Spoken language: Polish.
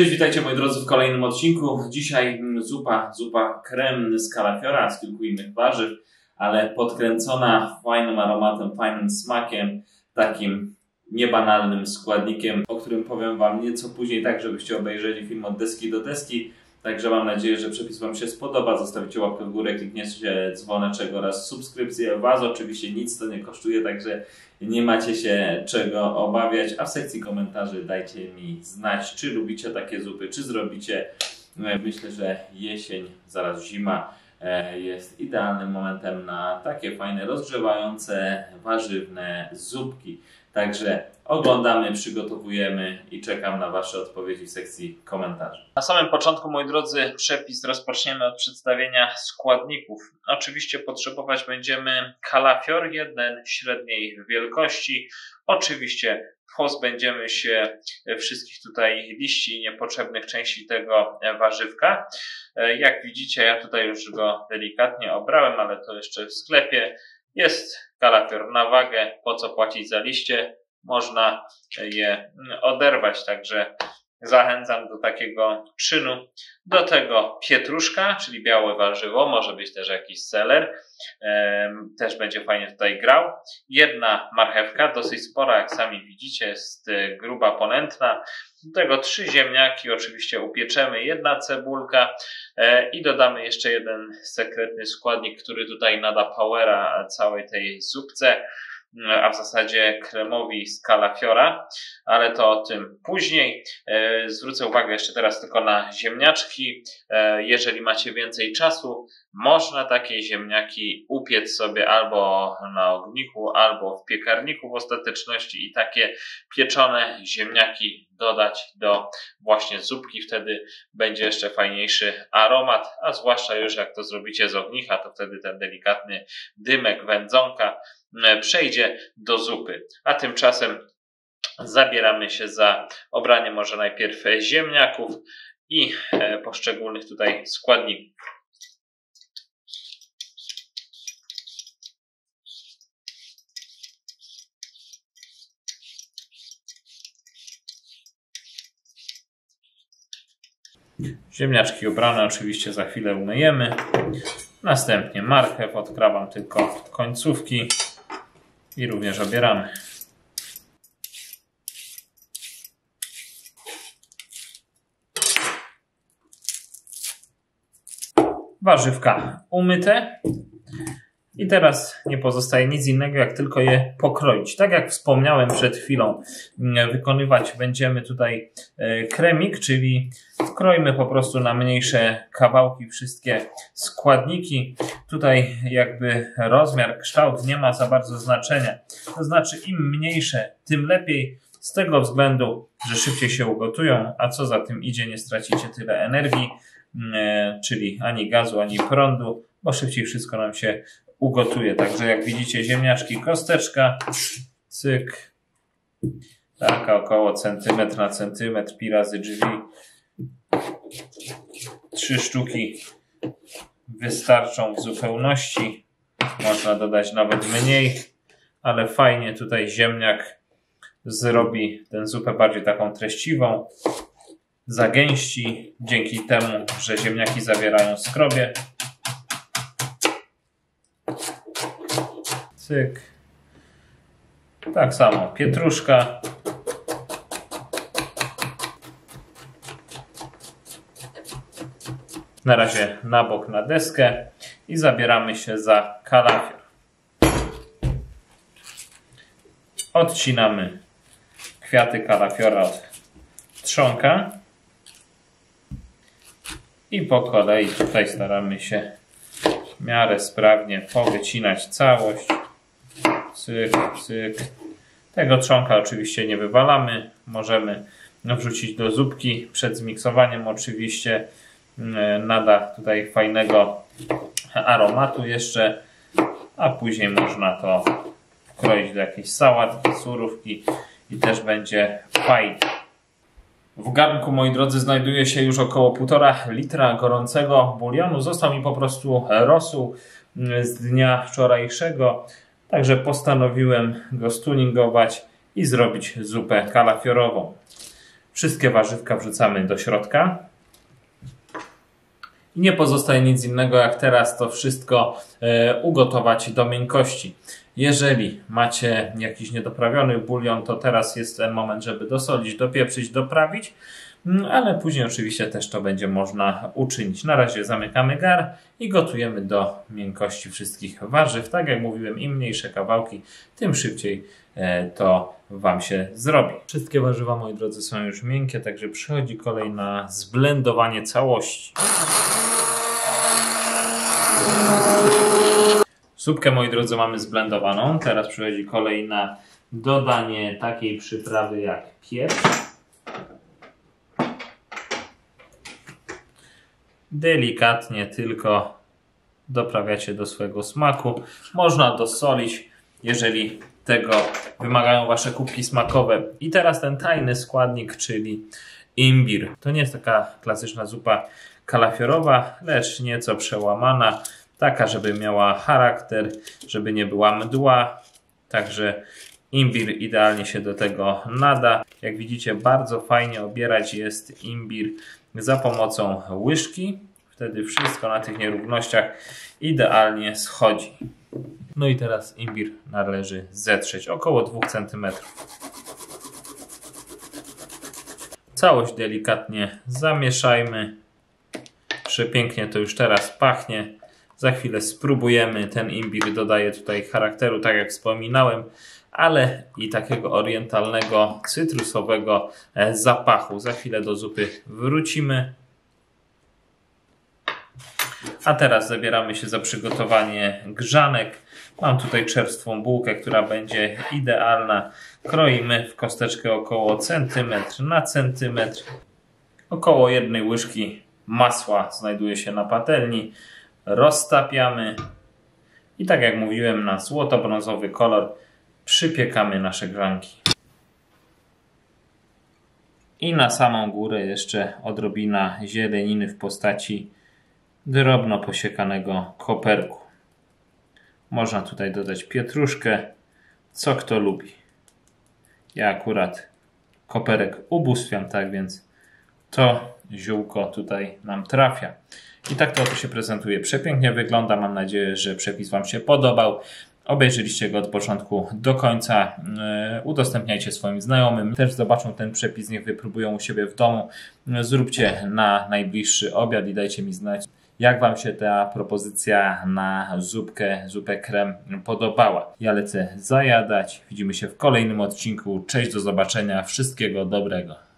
Cześć, witajcie moi drodzy w kolejnym odcinku. Dzisiaj mm, zupa, zupa krem z kalafiora, z kilku innych warzyw, ale podkręcona fajnym aromatem, fajnym smakiem, takim niebanalnym składnikiem, o którym powiem Wam nieco później, tak żebyście obejrzeli film od deski do deski. Także mam nadzieję, że przepis Wam się spodoba. Zostawicie łapkę w górę, klikniecie dzwoneczek oraz subskrypcję. Was oczywiście nic to nie kosztuje, także nie macie się czego obawiać. A w sekcji komentarzy dajcie mi znać, czy lubicie takie zupy, czy zrobicie. E, myślę, że jesień, zaraz zima e, jest idealnym momentem na takie fajne, rozgrzewające, warzywne zupki. Także oglądamy, przygotowujemy i czekam na Wasze odpowiedzi w sekcji komentarzy. Na samym początku, moi drodzy, przepis rozpoczniemy od przedstawienia składników. Oczywiście potrzebować będziemy kalafior, jeden średniej wielkości. Oczywiście pozbędziemy się wszystkich tutaj liści i niepotrzebnych części tego warzywka. Jak widzicie, ja tutaj już go delikatnie obrałem, ale to jeszcze w sklepie. Jest kalafior na wagę, po co płacić za liście? Można je oderwać, także zachęcam do takiego czynu. Do tego pietruszka, czyli białe warzywo, może być też jakiś seler, też będzie fajnie tutaj grał. Jedna marchewka, dosyć spora, jak sami widzicie, jest e, gruba, ponętna. Do tego trzy ziemniaki, oczywiście upieczemy, jedna cebulka e, i dodamy jeszcze jeden sekretny składnik, który tutaj nada powera całej tej zupce a w zasadzie kremowi z kalafiora, ale to o tym później. E, zwrócę uwagę jeszcze teraz tylko na ziemniaczki. E, jeżeli macie więcej czasu, można takie ziemniaki upiec sobie albo na ogniku, albo w piekarniku w ostateczności i takie pieczone ziemniaki dodać do właśnie zupki. Wtedy będzie jeszcze fajniejszy aromat, a zwłaszcza już jak to zrobicie z ognicha, to wtedy ten delikatny dymek wędzonka E, przejdzie do zupy. A tymczasem zabieramy się za obranie może najpierw ziemniaków i e, poszczególnych tutaj składników. Ziemniaczki ubrane oczywiście za chwilę umyjemy. Następnie marchew, odkrawam tylko końcówki i również obieramy. Warzywka umyte. I teraz nie pozostaje nic innego, jak tylko je pokroić. Tak jak wspomniałem przed chwilą, mm, wykonywać będziemy tutaj e, kremik, czyli kroimy po prostu na mniejsze kawałki wszystkie składniki. Tutaj jakby rozmiar, kształt nie ma za bardzo znaczenia. To znaczy im mniejsze, tym lepiej. Z tego względu, że szybciej się ugotują, a co za tym idzie, nie stracicie tyle energii, mm, e, czyli ani gazu, ani prądu, bo szybciej wszystko nam się ugotuje. Także jak widzicie ziemniaczki, kosteczka, cyk, taka około centymetr na centymetr, pi razy drzwi. Trzy sztuki wystarczą w zupełności. Można dodać nawet mniej, ale fajnie tutaj ziemniak zrobi tę zupę bardziej taką treściwą. Zagęści dzięki temu, że ziemniaki zawierają skrobie. Cyk. Tak samo pietruszka. Na razie na bok na deskę i zabieramy się za kalafior. Odcinamy kwiaty kalafiora od trzonka i po kolei tutaj staramy się w miarę sprawnie powycinać całość. Cyk, cyk. Tego trzonka oczywiście nie wywalamy. Możemy wrzucić do zupki przed zmiksowaniem oczywiście. Mm, nada tutaj fajnego aromatu jeszcze, a później można to wkroić do jakiejś sałatki, surówki i też będzie fajnie. W garnku, moi drodzy, znajduje się już około 1,5 litra gorącego bulionu. Został mi po prostu rosół mm, z dnia wczorajszego. Także postanowiłem go stuningować i zrobić zupę kalafiorową. Wszystkie warzywka wrzucamy do środka. I nie pozostaje nic innego jak teraz to wszystko e, ugotować do miękkości. Jeżeli macie jakiś niedoprawiony bulion, to teraz jest ten moment, żeby dosolić, dopieprzyć, doprawić. Mm, ale później oczywiście też to będzie można uczynić. Na razie zamykamy gar i gotujemy do miękkości wszystkich warzyw. Tak jak mówiłem, im mniejsze kawałki, tym szybciej e, to Wam się zrobi. Wszystkie warzywa, moi drodzy, są już miękkie, także przychodzi kolej na zblendowanie całości. Supkę, moi drodzy, mamy zblendowaną. Teraz przychodzi kolej na dodanie takiej przyprawy jak pieprz. Delikatnie tylko doprawiacie do swojego smaku. Można dosolić, jeżeli tego wymagają Wasze kubki smakowe. I teraz ten tajny składnik, czyli imbir. To nie jest taka klasyczna zupa kalafiorowa, lecz nieco przełamana taka, żeby miała charakter, żeby nie była mdła. Także imbir idealnie się do tego nada. Jak widzicie, bardzo fajnie obierać jest imbir za pomocą łyżki. Wtedy wszystko na tych nierównościach idealnie schodzi. No i teraz imbir należy zetrzeć około 2 cm. Całość delikatnie zamieszajmy. Przepięknie to już teraz pachnie. Za chwilę spróbujemy. Ten imbir dodaje tutaj charakteru, tak jak wspominałem, ale i takiego orientalnego, cytrusowego e, zapachu. Za chwilę do zupy wrócimy. A teraz zabieramy się za przygotowanie grzanek. Mam tutaj czerstwą bułkę, która będzie idealna. Kroimy w kosteczkę około centymetr na centymetr. Około jednej łyżki masła znajduje się na patelni roztapiamy i tak jak mówiłem na złoto-brązowy kolor przypiekamy nasze grzanki. I na samą górę jeszcze odrobina zieleniny w postaci drobno posiekanego koperku. Można tutaj dodać pietruszkę, co kto lubi. Ja akurat koperek ubóstwiam, tak więc to ziółko tutaj nam trafia. I tak to się prezentuje. Przepięknie wygląda. Mam nadzieję, że przepis Wam się podobał. Obejrzeliście go od początku do końca. E, udostępniajcie swoim znajomym. Też zobaczą ten przepis, niech wypróbują u siebie w domu. Zróbcie na najbliższy obiad i dajcie mi znać, jak Wam się ta propozycja na zupkę, zupę krem podobała. Ja lecę zajadać. Widzimy się w kolejnym odcinku. Cześć, do zobaczenia. Wszystkiego dobrego.